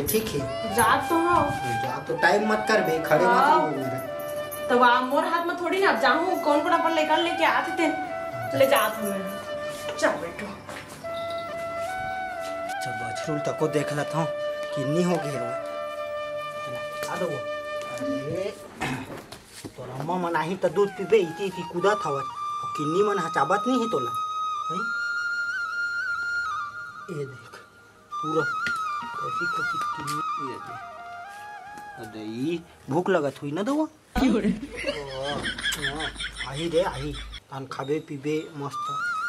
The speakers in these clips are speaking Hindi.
अबे ठीक है। जा तो हो जा तो टाइम मत कर बे खड़े मत हाँ। मेरा। तो वहाँ मोर हाथ में थोड़ी ना जाऊँ कौन कौन अपन लेकर लेके आते थे? ले जात हूँ मैं चल बेटो अच्छा बछरुल तक को देख लेता हूँ किन्नी हो गई रो आ दो अरे तोरा अम्मा मन आही तो दूध पीबे इति इति कूदत हवत और किन्नी मन हचाबत नहीं है तोला? हैं? ये देख पूरा अरे भूख लगत हुई ना दो आही रे आही तान खाबे पीबे मस्त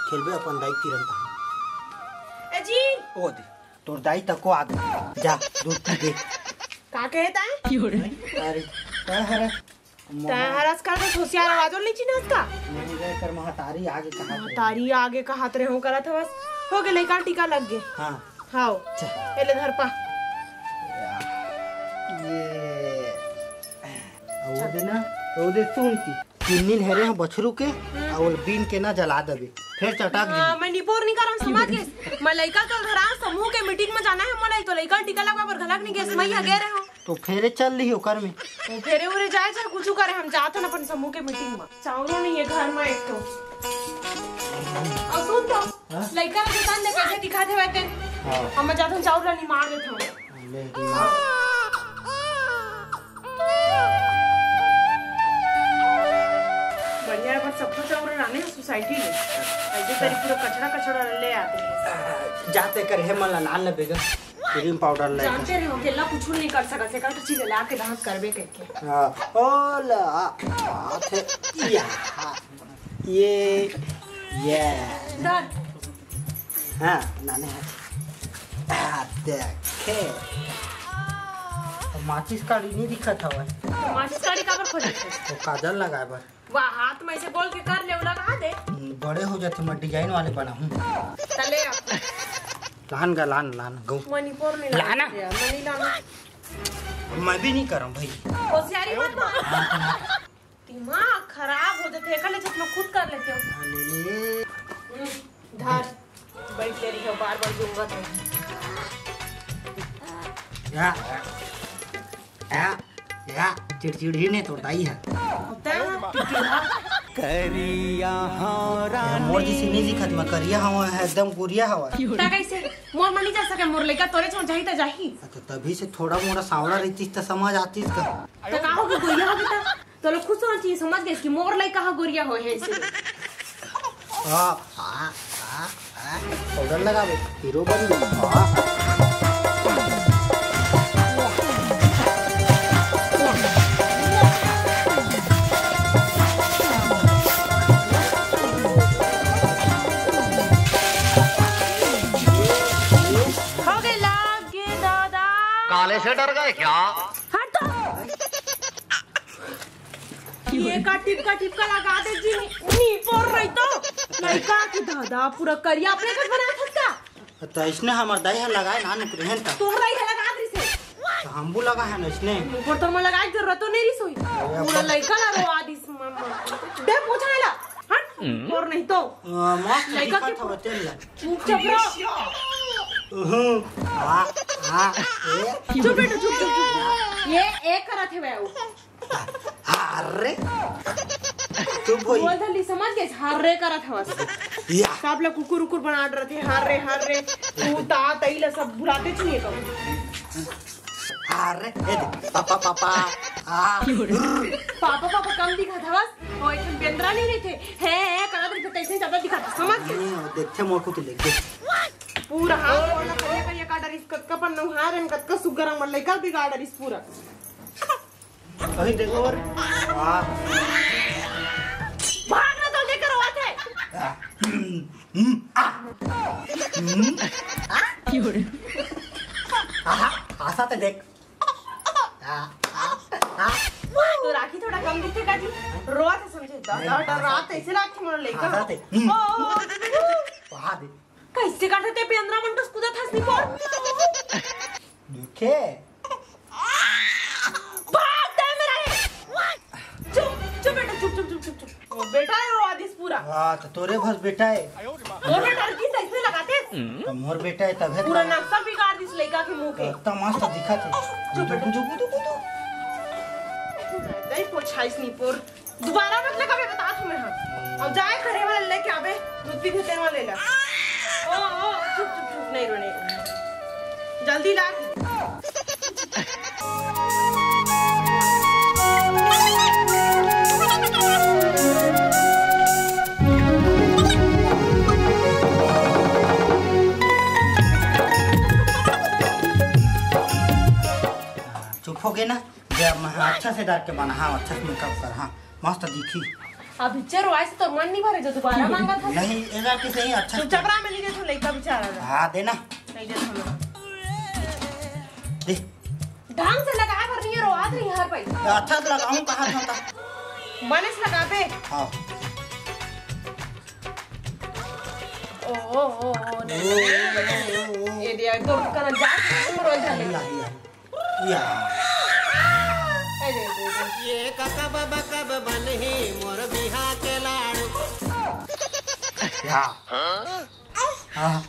खेलबे अपन दाई तिरन तहां ए जी ओ दे तोर दाई तक को आ जा दूध पी दे का कहता है अरे काय हरे हरस कर तो होशियार आवाज़ और लीची ना उसका नहीं गए कर महतारी आगे कहा। तारी आगे का हाथ रहे हो करा था बस हो गए लड़का टीका लग गए हाँ चल। पहले धर पा. ये. वो दे ना वो दे सुन की. किन्नी हेरे हैं बछरू के और बीन के ना जला देबे फिर चटक हाँ, दी मैं निपोर नहीं कर रहा हूँ समझ गए मैं लड़का तो धरा समूह के मीटिंग में जाना है मला तो लड़का टीका लगा पर घलक नहीं गए मैं आगे रहे. हूँ तो फेरे चल रही ओकर में. तो फेरे उरे जाए चाहे कुछ करे हम जाते ना अपन समूह के मीटिंग में. चावलो नहीं है घर में एक तो. और सुन तो हाँ? लड़का के दुकान में कैसे दिखा वैसे हाँ हम जाता हूँ चावल नहीं मार देता हूँ। बढ़िया है पर सबको चावल लाने हैं सोसाइटी में। ऐसे तेरी पूरा कचरा कचरा ले आते हैं। जाते कर हे मन लाल न बेगा क्रीम पाउडर ले जानते रहे हो अकेला कुछ नहीं कर सकते से कर चीज़ ला के दांत करबे करके। हाँ ओला हाथ है या ये ये। डर हाँ नाने हाथ। देखे और माचिस का नहीं दिखा था वह माचिस काड़ी का पर खोजे थे तो काजल लगाए बर। वाह हाथ में ऐसे बोल के कर ले उला कहा दे? बड़े हो जाते मैं डिज़ाइन वाले बना हूँ। चले आप लान गा लान लान गौ। मणिपुर नहीं लाना। मैं नहीं लाना मैं भी नहीं कर रहा भाई। होशियारी मत मार दिमाग खराब हो जाते कल चश्मा खुद कर लेते हो। हाँ, ले ले। धर। बैठ ले रही हो बार बार दूँगा तो या या या चिड़चिड़ी ने तोड़ाई है। होता है मोर जैसी नहीं दिखत मैं करिया हवा है एकदम गुरिया हवा ता कैसे? मोर मनी जा सके मोर लेका तोरे छो जाही त जाही। तो तभी से थोड़ा रहती तो समझ आती का। तो का हो गोरिया हो बेटा तो लोग खुद सोचना चाहिए समझ गए कि मोर लाई कहा गोरिया हो है इसलिए आ आ आ आ पाउडर लगावे हीरो बन गई। हाँ काले से डर गए क्या? हट तो। ये का टिपका टिपका लगा दे जी। नी पोर रही तो। लड़का की दादा पूरा करिया अपने घर बना सकता तो इसने हमार दाई है लगाए ना नुक रहन ता। तोहरा ही लगा दे से। तो हम भी लगा है ना इसने? ऊपर तो मैं लगा के रतो नहीं सोई। पूरा लड़का ला रो आदिस दे पूछा ला। हट। और नहीं तो। मस्त लड़का दिखा के चुप चुप रहो। चुप बेटा चुप चुप चुप. ये एक करा थे वो अरे. चुप होई बोल धली समझ गए हर रे करा था बस या. सब लोग कुकुर उकुर बना रहे थे हर रे हर रे. तू ता तैला सब बुलाते चाहिए कब अरे ए पापा पापा. आ पापा पापा कम दिखा था बस वो एक बेंद्रा नहीं रहे थे है करा रहे थे ज़्यादा दिखा. था समझ गए देखते मोर को तो देख पूरा हाथ वाला करिया करिया का डरिस कतका पर नौ हार एन कतका सुगर मर लेकर भी का इस पूरा। अभी देखो और। वाह। मस्त दिखत है पोछाइस पोर दोबारा मत लगा मैं बता तुम्हें हाँ अब जाए करे वाला लेके आवे दूध पी के वाला ले ला ओ ओ चुप चुप चुप नहीं रोने जल्दी ला हो गए ना जब मैं हाँ, अच्छा से डाल के बना हाँ अच्छा से मेकअप कर हाँ मस्त दिखी वाइस तो मन नहीं भरे जो दोबारा मांगा था नहीं के सही अच्छा चुपचाप रहा मैं नहीं देता लड़का बेचारा रहा। हाँ देना नहीं दे ढंग से लगाया कर रही है रोआत रही हर पाई अच्छा से लगाऊँ कहाँ था बने से लगा हाँ ओ ओ ओ ये दिया तो जा या या ए दे दे दे। ये ककब बकब बनही मोर बिहा के लाड़ू या हाँ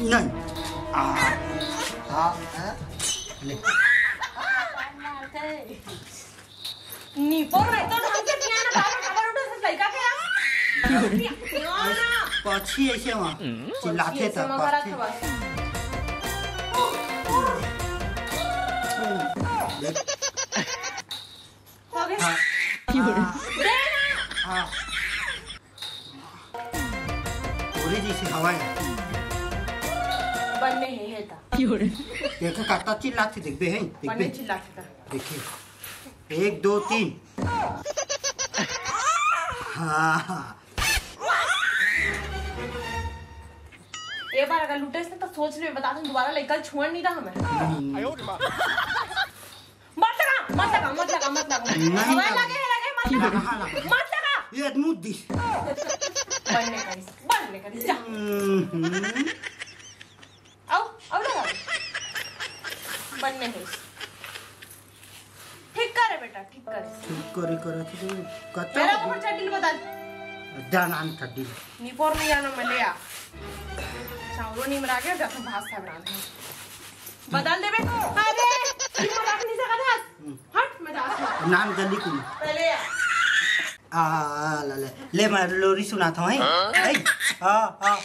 नहीं आ हाँ हाँ ले नीपोर नहीं तो ढंग से पिया ना बाबा खबर उठे से लड़का के ना ना पक्षी ऐसे वहाँ चिल्लाते ये थे से मगरा पक्षी था बस देख हो गया हाँ दे ना हाँ पूरी जैसी हवा है बनने है है था देखो कितना चिल्लाती देख बे है देख बे चिल्लाता था देखिए एक दो तीन हाँ एक बार अगर लूटे से तो सोच ले बता दूँ दोबारा लड़का छोड़ नहीं था हमें। मत लगा मत लगा मत लगा मत लगा लगे लगे मत लगा। मत लगा ये मुद्दी बनने का बनने का जा। आओ आओ लगा बनने इस। ठीक करे बेटा ठीक करे। ठीक करे करे तो मेरा कच्चा ऊपर चड्डी बदल दानान ठड्डी निपोर नहीं जाना मैं ले आ। चावलो नहीं मरा गया भात बदल अरे नहीं हस हट मैं नाम जल्दी कुल पहले आ ला ले। ले मैं लोरी सुनाता हूँ हैं? हैं? हाँ?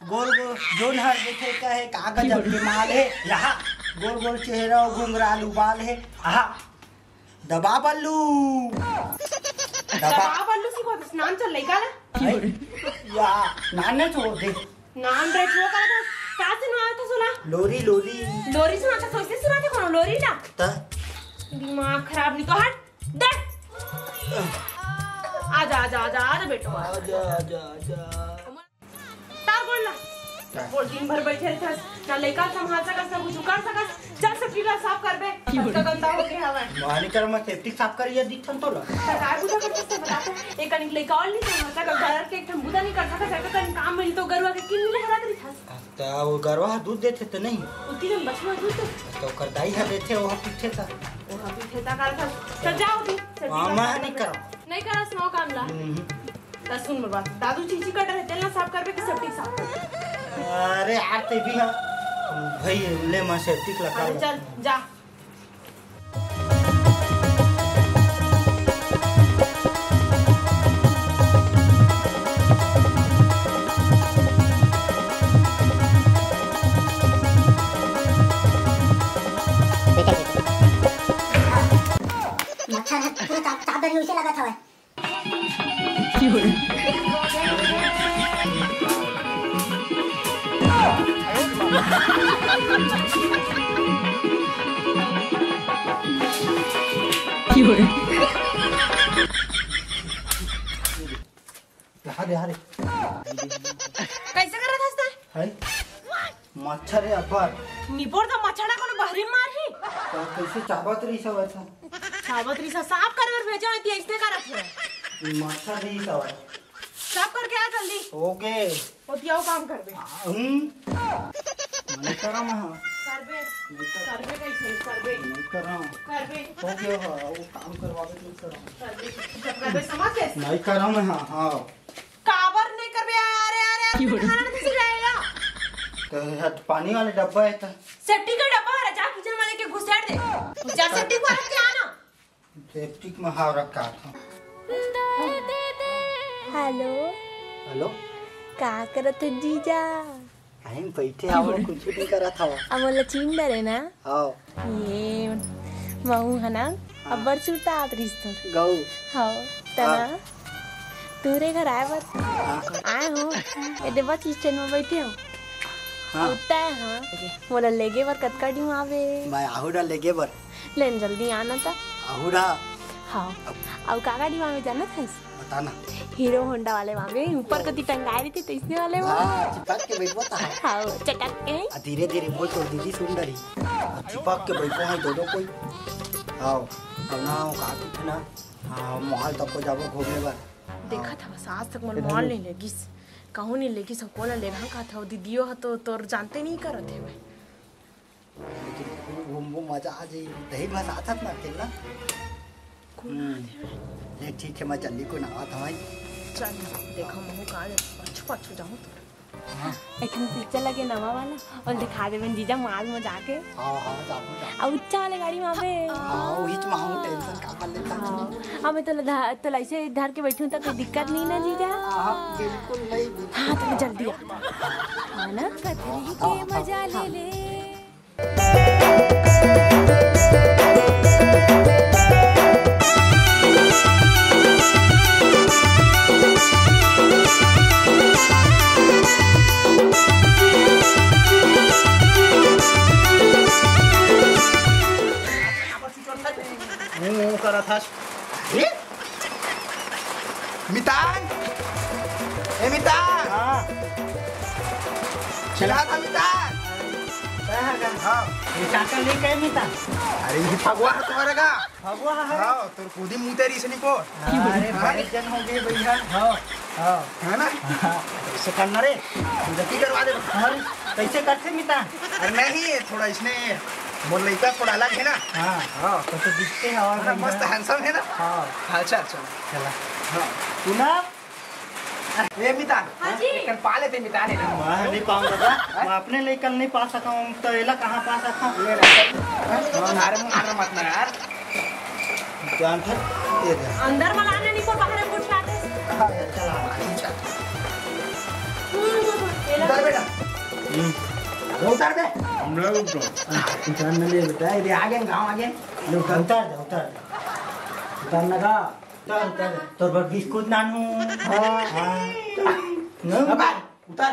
गोल गोल जोन हर देखे का है कागज़ के माल है। यहाँ गोल गोल चेहरा और घुंघरालू बाल है। आहा। दबा बल्लू। दबा। बल्लू सी को स्नान चल रही का हैं? या नाने छोड़ दे नाम रे छो करा था का से ना सुना लोरी लोरी लोरी सुना था सोचते सुना था कौन लोरी ना त दिमाग खराब नहीं तो हट दे आजा आजा आजा आजा बेटो आजा आजा आजा तार बोल ला दिन भर बैठे थे ना लड़का संभाल सकस ना कुछ कर सकस चल सब पीला साफ़ कर बे। सबका गंदा हो गया हवा मानी कर मैं सेफ्टी साफ़ कर ये दिखन तो ला सरकार बुझा करते से बताते एक कनिक लड़का और नहीं संभाल सकस घर के एक ठम बुदा नहीं कर सकस एक कनिक काम मिली तो गरुआ के किन ले हरा करी था। तो वो गरवा दूध देते तो नहीं। उतनी दिन बचवा दूध तो कर दाई है देते वो पीछे था। वो अभी ठेता कर था चल जाओ भी हाँ, मैं नहीं करा। नहीं करा स्नो काम ला। सुन मेरी बात। दादू चीची कटर है तेल ना साफ़ कर बे कि सब ठीक साफ़ अरे आते भी है भाई ले मैं सेफ्टी लगा अरे चल जा है चादर ही उसे लगा था वह। कैसे है मच्छर है अपर। निपोर तो मच्छड़ा को बहरी मार ही? तो कैसे चाबत रही सब ऐसा? सावत्री सा साफ़ कर भेजो रखे ये मच्छर रही सब है। साफ़ करके आ जल्दी। ओके। होती आओ काम कर बे हम्म मैंने करा मैं कर करबे करबे कैसे करबे नहीं कर रहा हूँ। करबे हो गया हाँ, वो काम करवावे तो कर। रहा हूँ करबे जब समझ गए? नहीं कर रहा हूँ मैं हाँ हाँ। काबर नहीं करबे अरे अरे अरे खाना कैसे जाएगा तो यार पानी वाले डब्बा है तो। सेफ्टी का डब्बा है जा किचन में लेके घुसेड़ दे। जा सेफ्टी को रख के आना। सेफ्टी में हाव रखा था। हेलो हेलो का करत है जीजा हम बैठे आओ कुछ नहीं करा था आम्हाला चिंडर आहे ना आओ ये महू है ना अब बड़ सुटा आत रिश्तो गौ हो तना तूरे घर आए बस आए हो एडे बस स्टैंड में बैठे हो हाँ उठता है हाँ बोला लेगे बर कतका डी आवे मैं आहुरा लेगे बर लेन जल्दी आना था आहुरा हाँ अब काका डी में जाना था बताना हीरो होंडा वाले वहाँ ऊपर कति टंगाए रही थी तो इसने वाले वहाँ हाँ चिपक के बैठो था हाँ चटक के धीरे धीरे बोल तो दीदी सुंदरी चिपक के बैठो है दोनों कोई आओ अब ना आओ का कुछ हाँ मॉल तक को जाबो घूमने बार देखा था बस आज तक मन मान नहीं लेगी कहूँ नहीं लेगी सबको ना लेना का था दीदियो हा तो तोर जानते नहीं करत है भाई लेकिन घूम वो मज़ा आ जाई दही भात आतात ना तेल ना हम्म। ठीक है मैं जल्दी को नहा था भाई। चल देखो महू का अच्छू अच्छू जाऊँ तो। एक पिक्चर लगे नवा वाला और दिखा दे जीजा माल में जाके। हाँ हाँ और उच्चा वाले गाड़ी में आवे हाँ वही तो माहू टेंशन का कर लेता हाँ। हमें तो तो ऐसे धर के बैठूं तो कोई दिक्कत नहीं ना जीजा? हाँ बिल्कुल नहीं हाँ तो जल्दी आ। हाँ ना? कतरी के मज़ा ले ले। अरे ये फगवा है। है हाँ तो कूदी मुँह तेरी से निको अरे बड़े जन हो गए भैया हाँ। हाँ। है ना? कैसे करना रे। गति करवा दे। अरे कैसे करते मिता? अरे नहीं थोड़ा इसने मोर लड़का थोड़ा अलग है ना। हाँ। हाँ। तो तो दिखते हैं और मस्त हैंडसम है ना। हाँ। अच्छा अच्छा चला। सुना ए मितान हाँ जी। कल पा लेते मितान है मैं नहीं पाऊँगा मैं अपने लिए कल नहीं पा सका हूँ तो एला कहाँ पा सका हूँ? ले रहा नारे मारना मत ना यार जान था दे दे। अंदर मलाने नहीं को बाहर पूछ लाते अच्छा उतर बेटा। वो उतर हम लोग उतर न ले बेटा। ये आगे गाँव आगे ले उतर उतर दे उतर दे। उतर का। उतर उतर तोर पर बिस्कुट नानू हाँ हाँ न बाबा उतर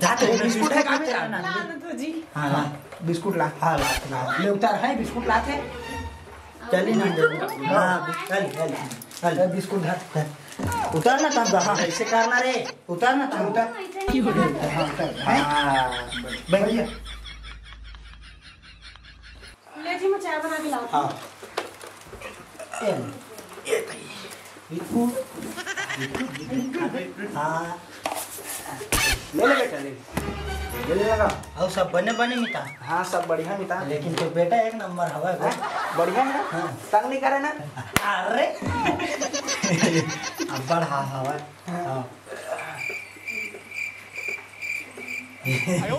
जा तो बिस्कुट है कहाँ पे? तो जी हाँ ला बिस्कुट ला हाँ ला ला उतर है बिस्कुट लाते चली ना हाँ चल चल चल बिस्कुट धर उतर ना तब हाँ ऐसे करना रे उतर ना तब उतर हाँ उतर है हाँ भैया ले जी मैं चाय बना के लाऊं हाँ एम बिल्कुल हाँ ले ले बेटा ले। ले लगा। और सब बने बने मिता हाँ सब बढ़िया मिता लेकिन तो बेटा एक नंबर हवा है। बढ़िया है ना? तंग नहीं करे ना? अरे। अब बढ़ा हवा। है। हाँ है।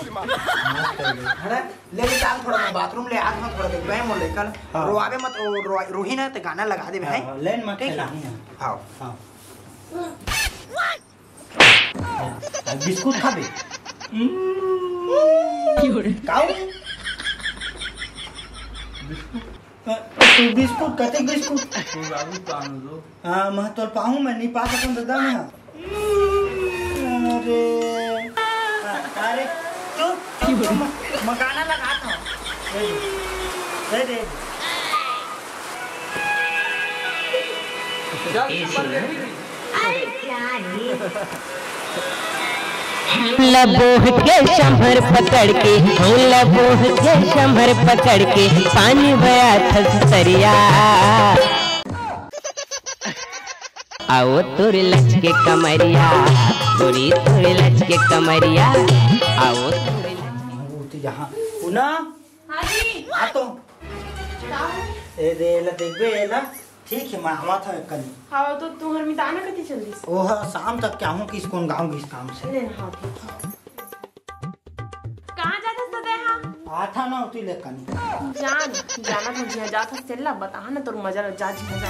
है ले ले चाल थोड़ा मैं बाथरूम ले आज मैं थोड़ा देख रहे मोर लेकर हाँ। रोआवे मत रोही ना तो गाना लगा दे भाई। हाँ, लेन मत ठीक है? है। हाँ। हाँ। बिस्कुट खाबे काऊ? तू बिस्कुट हाँ मैं तोर पाहूँ मैं नहीं पा सकूँ दादा मैं अरे अरे तू मकाना लगा था। दे दे लबोह के शंभर पकड़ के लबोह के शंभर पकड़ के पानी बया थस सरिया। आओ तोरे लच के कमरिया तोरी तोरे लच के कमरिया। आओ तोरे यहाँ हाँ जी। आ तो। ए दे ला देखबे एला ठीक है मैं हवा था कल। हाँ तो तुम्हार मिताना कति चल रही ओह शाम तक क्या हूँ किस कौन गाँव किस काम से? ले हाँ ठीक। है। कहाँ जाता सदा यहाँ? आता ना उती ले कनी जान जाना था जिया जाता सेल्ला बता ना तोर मज़ा जा जी जा।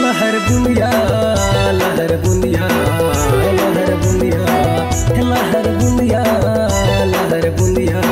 लहर बुनिया लहर बुनिया लहर बुनिया लहर बुनिया लहर बुनिया।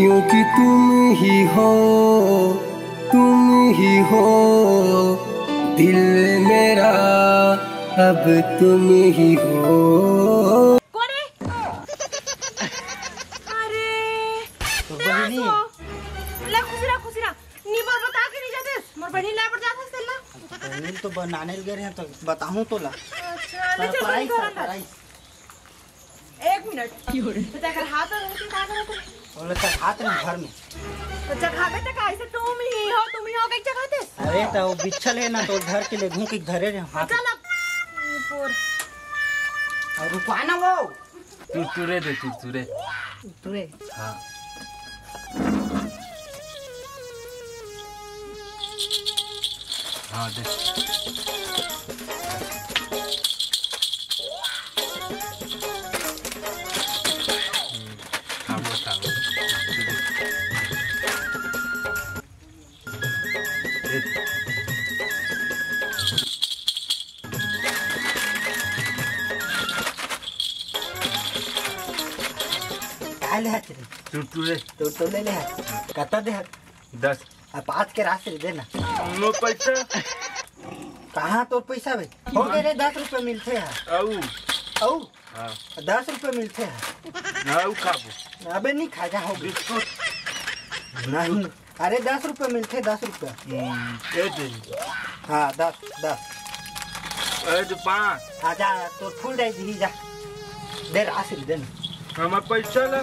क्योंकि तुम ही हो तुम ही हो। दिल मेरा अब तुम ही हो। अरे तो बहिनी। ला खुशरा खुशरा निबर बता के नहीं जाते। मोर बहनी ला पर जाता सेल्ला बहिनी तो बनाने गए हैं तो बताऊँ तो ला। अच्छा सरप्राइज़ एक मिनट। कर हाथ बोले सर हाथ में घर में। बच्चा खावे तो कैसे तुम ही हो तुम ही हो कैसे खाते अरे तो वो बिच्छल है ना तो घर के लिए घूम के धरे रहे हाथ। चल अब। ऊपर। और रुकवा ना वो। तुरतुरे दे तुरतुरे तुरे? हाँ। हाँ दे। हाथ रे तुरतुरे ले ले हाथ कता दे हाथ दस अब पाँच के रास्ते दे ना नो पैसा कहाँ तो पैसा भाई हो गए रे दस रुपए मिलते हैं औ हाँ दस रुपए मिलते हैं आऊ खाबो अबे नहीं खा जा हो बिस्कुट नहीं अरे दस रुपए मिलते हैं, दस रुपए ये दे हाँ दस दस अरे तो पाँच आजा तो फूल जाए दी जा दे राशि दे ना हमारा पैसा ला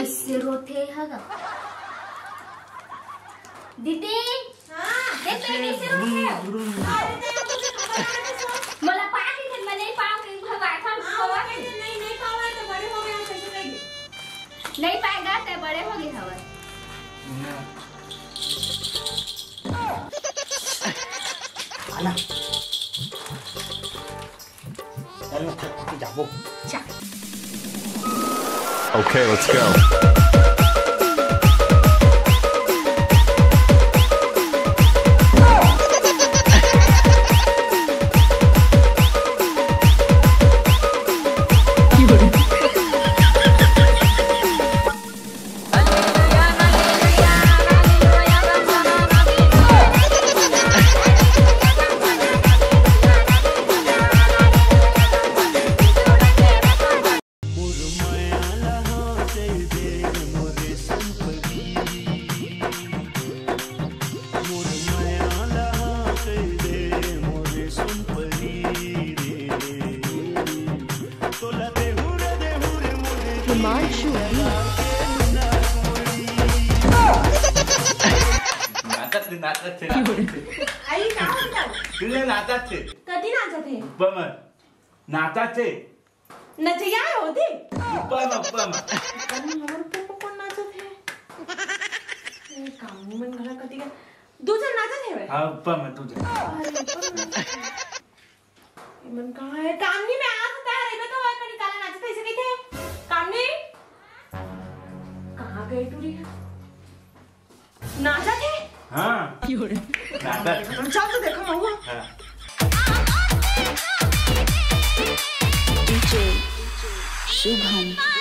कैसे रोते हगा दीदी देख तो कैसे रोते मला थे मैं नहीं नहीं नहीं पाऊँगा तो बड़े हो गए कैसे रहेंगे नहीं पाएगा तो बड़े हो गए हवा ना थक जाबो Okay, let's go. नाचत नाचत आई का म्हणतात तुला नाचत ते कधी नाचत हे। उपम नाचत ते नचिया होते। हमर पप्पा कोण नाचत हे? कामनी मन घरा कधी काय दुजन नाचत हे हा उपम तुझं मन काय कामनी में आज तयार है तो वह कनी काला नाचत ऐसे कही थे? कामनी? कहाँ गई तू रे नाचत है? हा। चल तो देखो महुआ हा शुभम।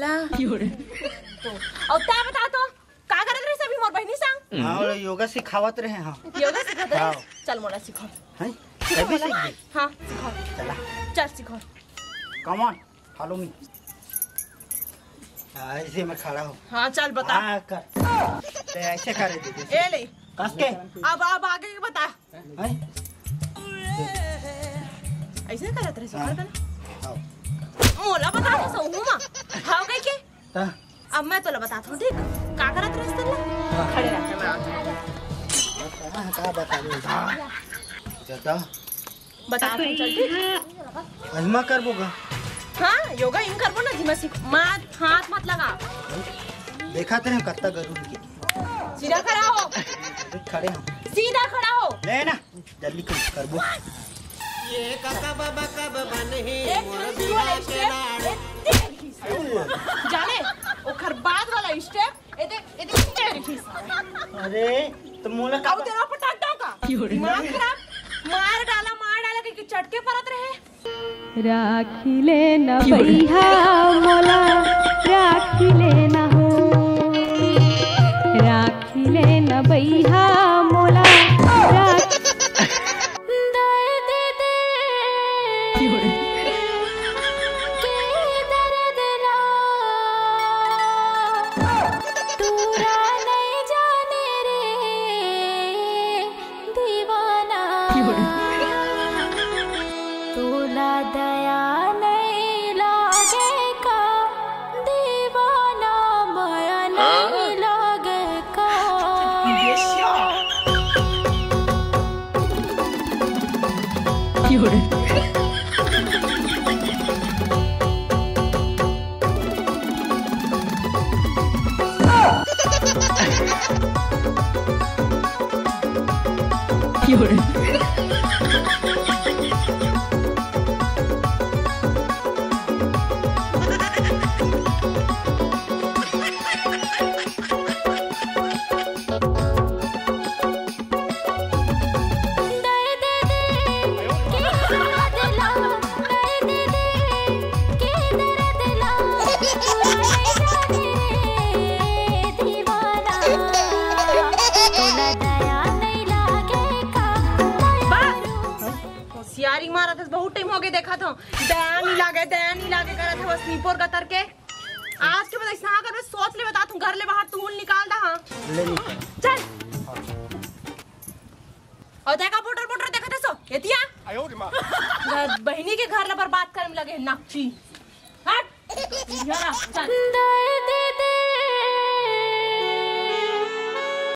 मार डाला तो अब ता बता तो. का करत रहे सभी मोर बहनी संग? हाँ और योगा सिखावत रहे हाँ. योगा सिखा दे हाँ। चल मोला सिखा हैं अभी सीख गई हाँ सिखा चला. चल सिखा कम ऑन फॉलो मी ऐसे मैं खड़ा हूँ. हाँ चल बता. हाँ कर. ते ऐसे करे दीदी ए ले. कस के? अब अब आगे बता. हैं ऐसे करत रहे हाँ। सिखा दे आओ मोला बता दे सो हुमा हाउ गई के अब मैं तोला बताता हूँ ठीक का करत रहे तल्ला खड़े रहते मैं हाँ, का बता दे हाँ जता। बता दूँ चल ठीक महिमा कर बोगा। हाँ योगा इन करबो ना जिमा सीख मत हाथ मत लगा। देखा तेरे कत्ता गरुड़ के। सीधा खड़ा हो। खड़े हम सीधा खड़ा हो। ले ना जल्दी कर करबो ये कब कब बनही एक मोर मिनट बिहा वाला के लाड़ जाने ओखर बाद वाला स्टेप एते एते टेढ़ खींच अरे तो मोला का तेरा पटाटा का खराब मार डाला मार डाला के चटके परत रहे। राखिले न भैया मोला राखिले न हो। राखिले न भैया करा का बस नीपोर कतर के आज